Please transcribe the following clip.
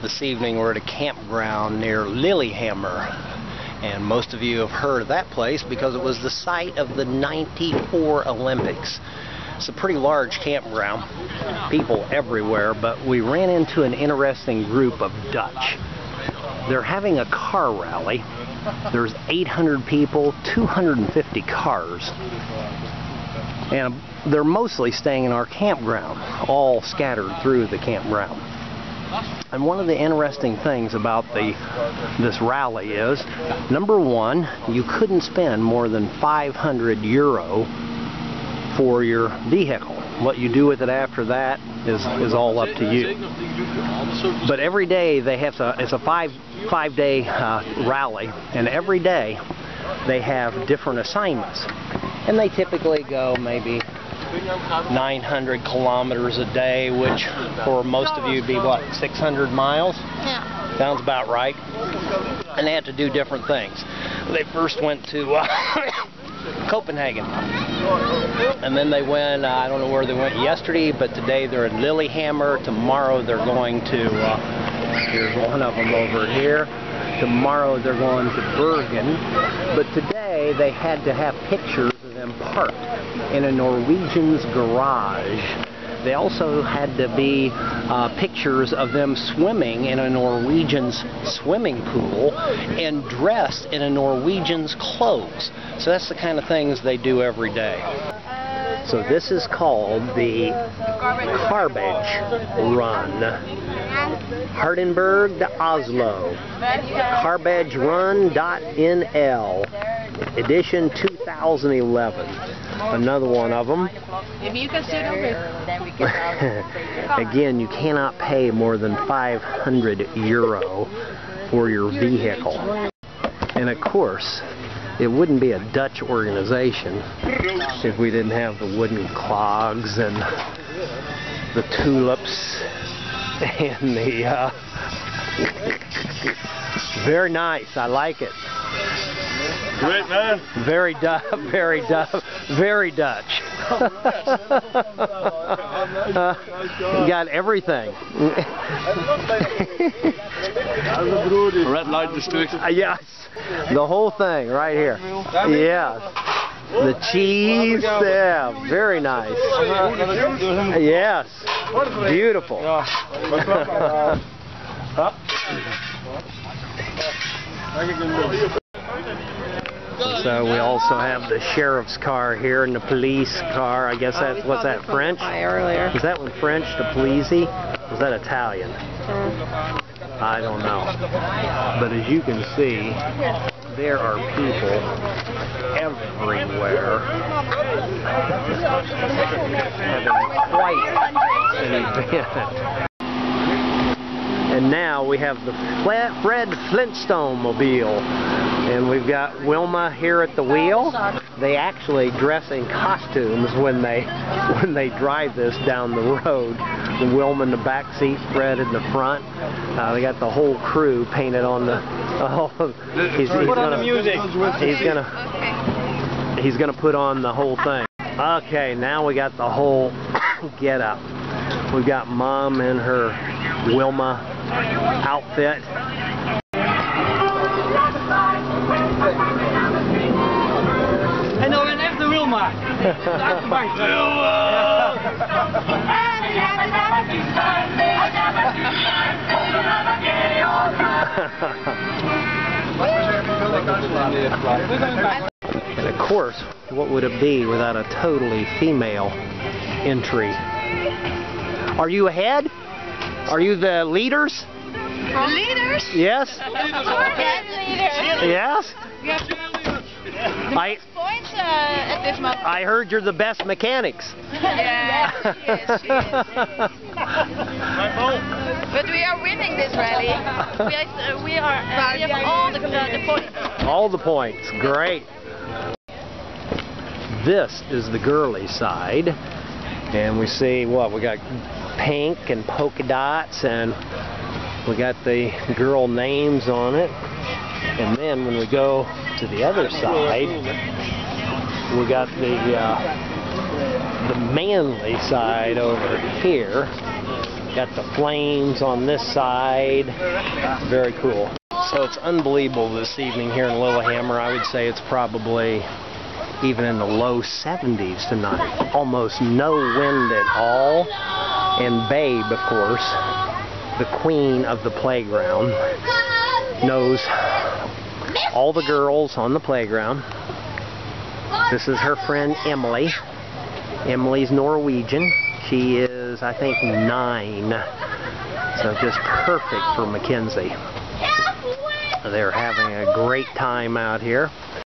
This evening we're at a campground near Lillehammer. And most of you have heard of that place because it was the site of the 94 Olympics. It's a pretty large campground, people everywhere, but we ran into an interesting group of Dutch. They're having a car rally. There's 800 people, 250 cars. And they're mostly staying in our campground, all scattered through the campground. And one of the interesting things about the this rally is, number one, you couldn't spend more than 500 euro for your vehicle. What you do with it after that is is all up to you. But every day they have. It's a five five day uh, rally, and every day they have different assignments, and they typically go maybe 900 kilometers a day, which for most of you would be what, 600 miles? Yeah. Sounds about right. And they have to do different things. They first went to uh, Copenhagen. And then they went, uh, I don't know where they went yesterday, but today they're in Lillehammer. Tomorrow they're going to, uh, here's one of them over here. Tomorrow they're going to Bergen. But today they had to have pictures of them parked in a Norwegian's garage. They also had to be uh, pictures of them swimming in a Norwegian's swimming pool and dressed in a Norwegian's clothes. So that's the kind of things they do every day. So this is called the Carbage Run. Hardenberg to Oslo. CarbageRun.nl. Edition 2011. Another one of them. If you can sit over Again, you cannot pay more than 500 euro for your vehicle. And of course, it wouldn't be a Dutch organization if we didn't have the wooden clogs and the tulips and the uh, very nice. I like it. Great man. Very Dutch. Very Dutch. Very Dutch. you got everything. Red light district. Uh, yes, the whole thing right here. Yes. The cheese, yeah, very nice. Yes, beautiful. So we also have the sheriff's car here and the police car. I guess that's, what's that, French? earlier. Is that one French, the polizzi? Was that Italian? I don't know. But as you can see, there are people everywhere having quite an event. And now we have the Fred Flintstone mobile. And we've got Wilma here at the wheel. They actually dress in costumes when they when they drive this down the road. Wilma in the back seat, Fred in the front. Uh, they got the whole crew painted on the. Oh, he's, he's gonna, He's gonna he's gonna put on the whole thing. Okay, now we got the whole get up. We've got mom in her Wilma outfit. Een echte Wilma. Achterbank. And of course, what would it be without a totally female entry? Are you ahead? Are you the leaders? Leaders? Yes? Yes, leaders. Yes? We I points uh, at this moment. I heard you're the best mechanics. yeah, she is, she is. But we are winning this rally. We are, uh, we are uh, we have all the, uh, the points. All the points. Great. This is the girly side. And we see what? We got pink and polka dots and we got the girl names on it. And then when we go to the other side, we got the uh, the manly side over here. Got the flames on this side. Very cool. So it's unbelievable this evening here in Lillehammer. I would say it's probably even in the low 70s tonight. Almost no wind at all. And Babe, of course, the queen of the playground, knows all the girls on the playground. This is her friend Emily. Emily's Norwegian. She is, I think, nine. So just perfect for Mackenzie. They're having a great time out here.